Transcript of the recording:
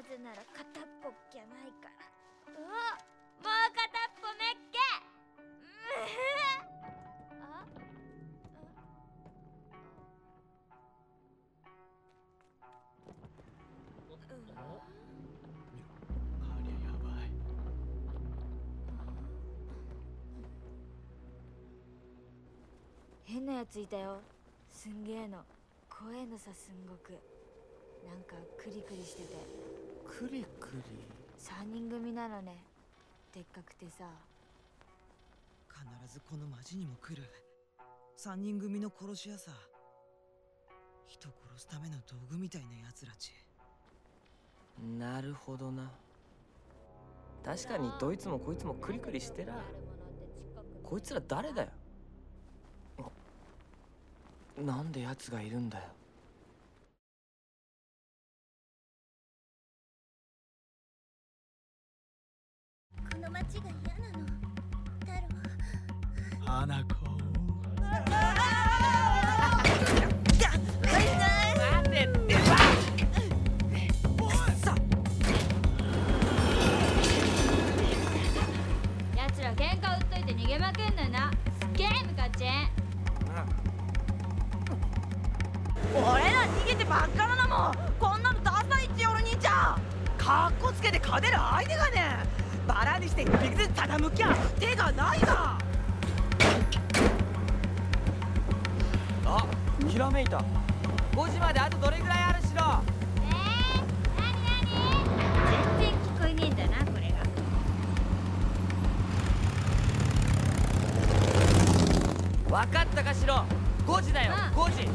なぜなら片っぽっきゃないから。うわもう片っぽめっけ。変なやついたよ。すんげえの。怖えのさすんごくなんかクリクリしてて。クリクリ？3人組なのね。でっかくてさ。必ずこの町にも来る。三人組の殺し屋さ。人殺すための道具みたいな奴らち。なるほどな。確かにどいつもこいつもクリクリしてら。こいつら誰だよ。あなんで奴がいるんだよら逃げてばっかなのもこんなのダサいっちよ俺兄ちゃん。かっこつけて勝てる相手がねバラにして一匹ずつ傾きゃ手がないがあひらめいた。5時まであとどれぐらいあるしろ？えー、なになに？全然聞こえねえんだなこれが。分かったかしろ？5時だよ。うん。5時